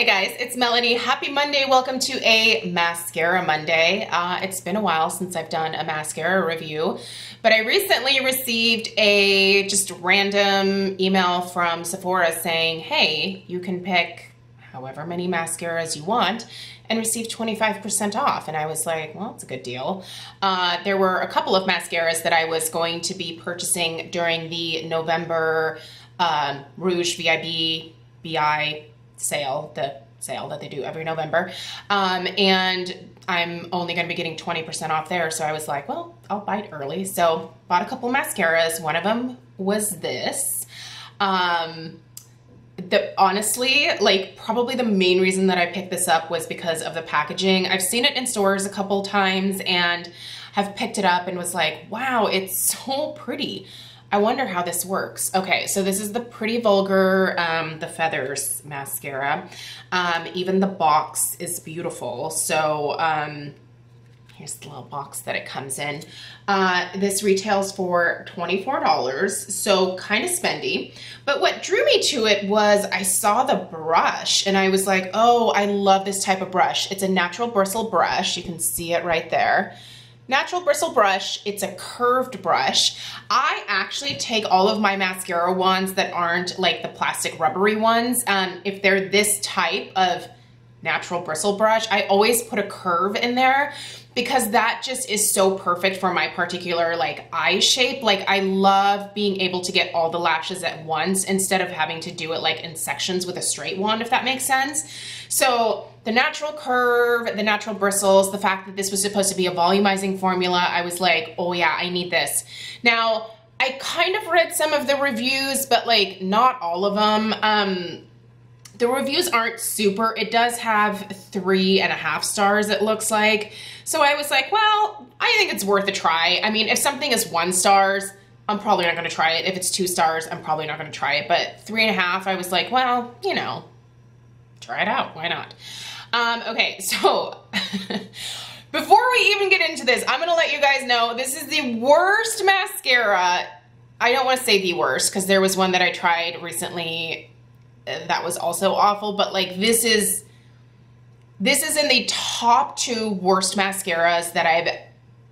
Hey guys, it's Melanie. Happy Monday. Welcome to a mascara Monday. Uh, it's been a while since I've done a mascara review, but I recently received a just random email from Sephora saying, hey, you can pick however many mascaras you want and receive 25% off. And I was like, well, it's a good deal. Uh, there were a couple of mascaras that I was going to be purchasing during the November um, Rouge VIB BI sale, the sale that they do every November. Um, and I'm only going to be getting 20% off there. So I was like, well, I'll it early. So bought a couple mascaras. One of them was this. Um, the honestly, like probably the main reason that I picked this up was because of the packaging. I've seen it in stores a couple times and have picked it up and was like, wow, it's so pretty. I wonder how this works. Okay, so this is the Pretty Vulgar, um, the Feathers mascara. Um, even the box is beautiful. So um, here's the little box that it comes in. Uh, this retails for $24, so kind of spendy. But what drew me to it was I saw the brush and I was like, oh, I love this type of brush. It's a natural bristle brush. You can see it right there natural bristle brush. It's a curved brush. I actually take all of my mascara ones that aren't like the plastic rubbery ones. Um, if they're this type of natural bristle brush, I always put a curve in there because that just is so perfect for my particular like eye shape. Like I love being able to get all the lashes at once instead of having to do it like in sections with a straight wand, if that makes sense. So the natural curve, the natural bristles, the fact that this was supposed to be a volumizing formula, I was like, oh yeah, I need this. Now, I kind of read some of the reviews, but like not all of them. Um, the reviews aren't super. It does have three and a half stars, it looks like. So I was like, well, I think it's worth a try. I mean, if something is one stars, I'm probably not gonna try it. If it's two stars, I'm probably not gonna try it. But three and a half, I was like, well, you know, try it out. Why not? Um, okay, so before we even get into this, I'm gonna let you guys know this is the worst mascara. I don't want to say the worst because there was one that I tried recently that was also awful, but like this is this is in the top two worst mascaras that I've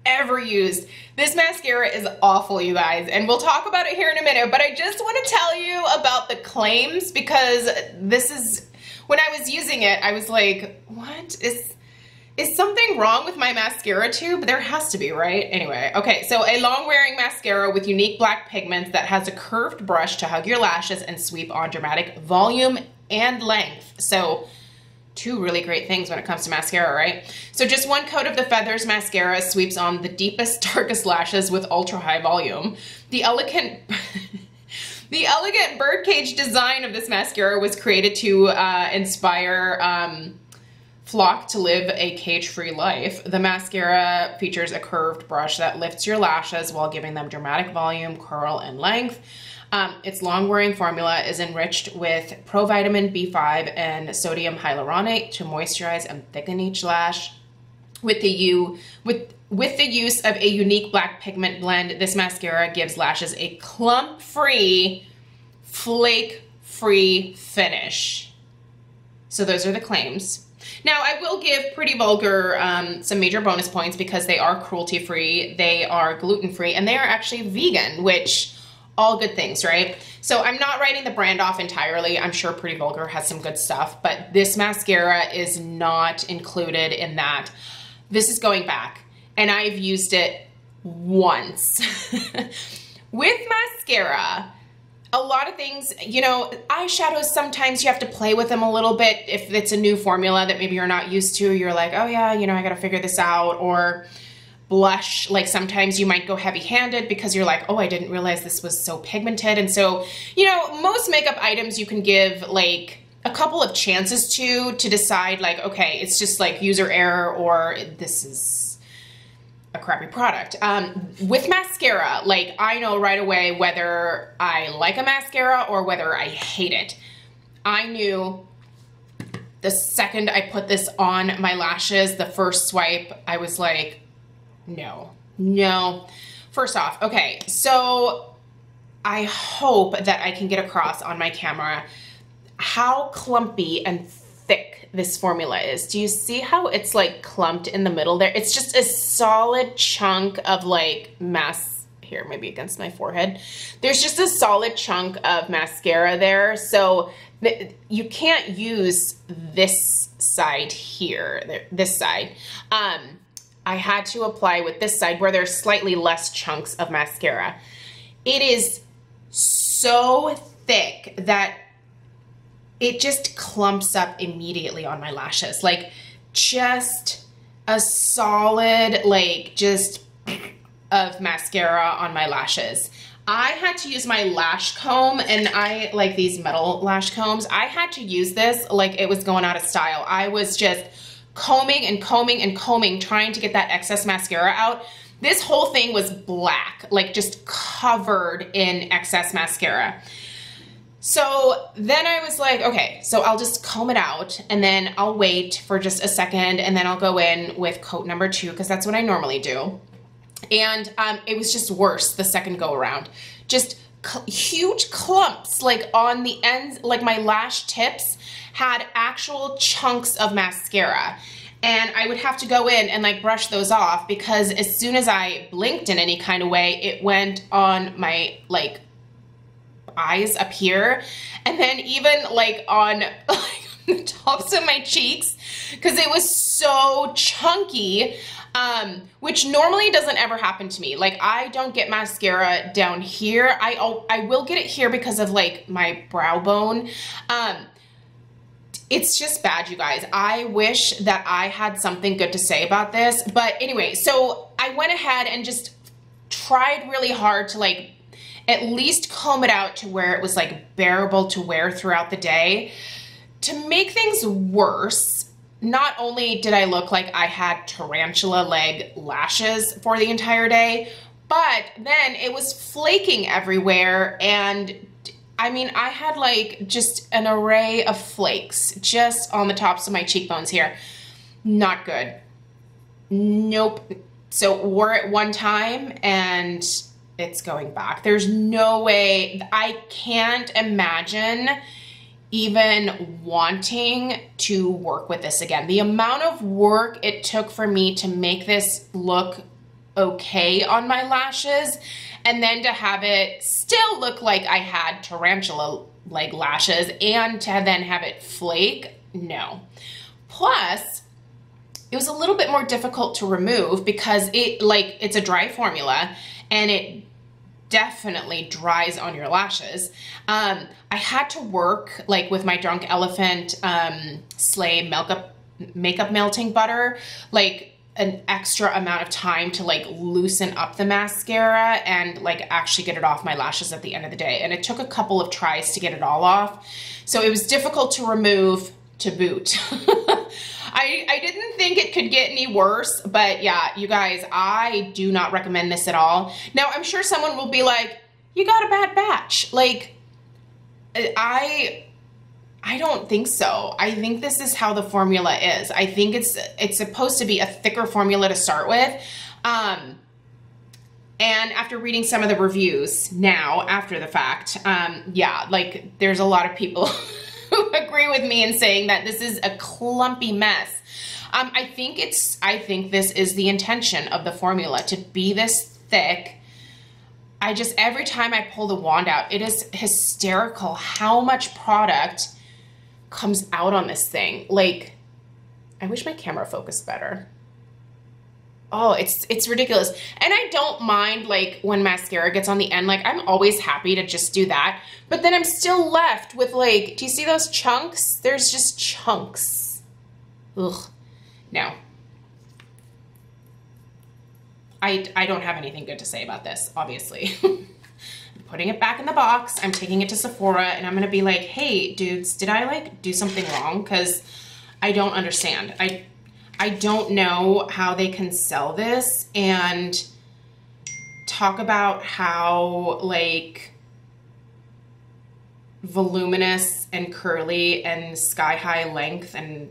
ever used. This mascara is awful, you guys, and we'll talk about it here in a minute, but I just want to tell you about the claims because this is when I was using it, I was like, what is, is something wrong with my mascara tube? There has to be, right? Anyway, okay, so a long wearing mascara with unique black pigments that has a curved brush to hug your lashes and sweep on dramatic volume and length. So two really great things when it comes to mascara, right? So just one coat of the Feathers mascara sweeps on the deepest, darkest lashes with ultra high volume. The elegant... The elegant birdcage design of this mascara was created to uh, inspire um, Flock to live a cage-free life. The mascara features a curved brush that lifts your lashes while giving them dramatic volume, curl, and length. Um, its long-wearing formula is enriched with provitamin B5 and sodium hyaluronate to moisturize and thicken each lash. With the U, with with the use of a unique black pigment blend, this mascara gives lashes a clump-free, flake-free finish. So those are the claims. Now, I will give Pretty Vulgar um, some major bonus points because they are cruelty-free, they are gluten-free, and they are actually vegan, which all good things, right? So I'm not writing the brand off entirely. I'm sure Pretty Vulgar has some good stuff, but this mascara is not included in that. This is going back and I've used it once. With mascara, a lot of things, you know, eyeshadows, sometimes you have to play with them a little bit. If it's a new formula that maybe you're not used to, you're like, oh yeah, you know, I gotta figure this out. Or blush, like sometimes you might go heavy handed because you're like, oh, I didn't realize this was so pigmented. And so, you know, most makeup items you can give like a couple of chances to, to decide like, okay, it's just like user error or this is a crappy product. Um, with mascara, like I know right away whether I like a mascara or whether I hate it. I knew the second I put this on my lashes, the first swipe, I was like, no, no. First off, okay, so I hope that I can get across on my camera how clumpy and thick this formula is. Do you see how it's like clumped in the middle there? It's just a solid chunk of like mass here, maybe against my forehead. There's just a solid chunk of mascara there. So you can't use this side here, this side. Um, I had to apply with this side where there's slightly less chunks of mascara. It is so thick that it just clumps up immediately on my lashes. Like just a solid, like just of mascara on my lashes. I had to use my lash comb and I like these metal lash combs. I had to use this like it was going out of style. I was just combing and combing and combing trying to get that excess mascara out. This whole thing was black, like just covered in excess mascara. So then I was like, okay, so I'll just comb it out and then I'll wait for just a second and then I'll go in with coat number two because that's what I normally do. And um, it was just worse the second go around. Just cl huge clumps like on the ends, like my lash tips had actual chunks of mascara and I would have to go in and like brush those off because as soon as I blinked in any kind of way, it went on my like eyes up here and then even like on like, the tops of my cheeks because it was so chunky um, which normally doesn't ever happen to me. Like I don't get mascara down here. I I will get it here because of like my brow bone. Um, it's just bad, you guys. I wish that I had something good to say about this. But anyway, so I went ahead and just tried really hard to like at least comb it out to where it was like bearable to wear throughout the day. To make things worse, not only did I look like I had tarantula leg lashes for the entire day, but then it was flaking everywhere and I mean, I had like just an array of flakes just on the tops of my cheekbones here. Not good. Nope. So wore it one time and it's going back. There's no way, I can't imagine even wanting to work with this again. The amount of work it took for me to make this look okay on my lashes and then to have it still look like I had tarantula like lashes and to then have it flake, no. Plus, it was a little bit more difficult to remove because it like it's a dry formula and it definitely dries on your lashes. Um, I had to work like with my Drunk Elephant um, Slaai makeup makeup melting butter, like an extra amount of time to like loosen up the mascara and like actually get it off my lashes at the end of the day. And it took a couple of tries to get it all off. So it was difficult to remove to boot. I, I didn't think it could get any worse, but yeah, you guys, I do not recommend this at all. Now, I'm sure someone will be like, you got a bad batch. Like, I I don't think so. I think this is how the formula is. I think it's it's supposed to be a thicker formula to start with. Um, and after reading some of the reviews now, after the fact, um, yeah, like there's a lot of people agree with me in saying that this is a clumpy mess. Um, I think it's, I think this is the intention of the formula to be this thick. I just, every time I pull the wand out, it is hysterical how much product comes out on this thing. Like, I wish my camera focused better. Oh, it's it's ridiculous. And I don't mind like when mascara gets on the end. Like I'm always happy to just do that. But then I'm still left with like, do you see those chunks? There's just chunks. Ugh. No. I, I don't have anything good to say about this, obviously. I'm putting it back in the box. I'm taking it to Sephora and I'm gonna be like, hey dudes, did I like do something wrong? Cause I don't understand. I, I don't know how they can sell this and talk about how like voluminous and curly and sky high length and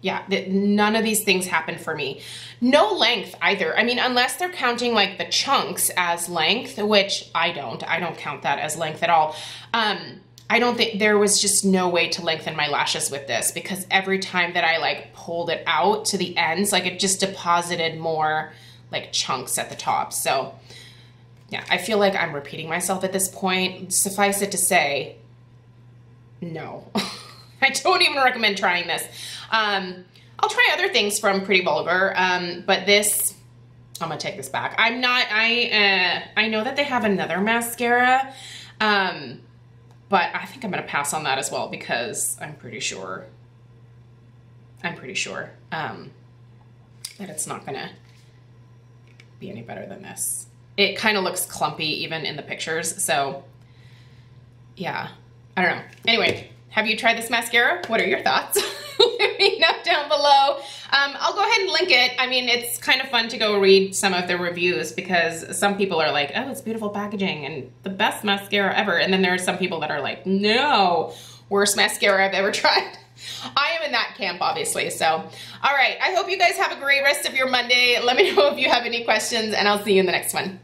yeah, none of these things happen for me. No length either. I mean, unless they're counting like the chunks as length, which I don't. I don't count that as length at all. Um, I don't think there was just no way to lengthen my lashes with this because every time that I like pulled it out to the ends, like it just deposited more like chunks at the top. So yeah, I feel like I'm repeating myself at this point. Suffice it to say, no. I don't even recommend trying this. Um, I'll try other things from Pretty Vulgar, um, but this, I'm gonna take this back. I'm not, I, uh, I know that they have another mascara, um, but I think I'm gonna pass on that as well because I'm pretty sure, I'm pretty sure, um, that it's not gonna be any better than this. It kind of looks clumpy even in the pictures, so yeah, I don't know. Anyway, have you tried this mascara? What are your thoughts? Let me know down below. Um, I'll go ahead and link it. I mean, it's kind of fun to go read some of the reviews because some people are like, oh, it's beautiful packaging and the best mascara ever. And then there are some people that are like, no, worst mascara I've ever tried. I am in that camp, obviously. So, all right. I hope you guys have a great rest of your Monday. Let me know if you have any questions, and I'll see you in the next one.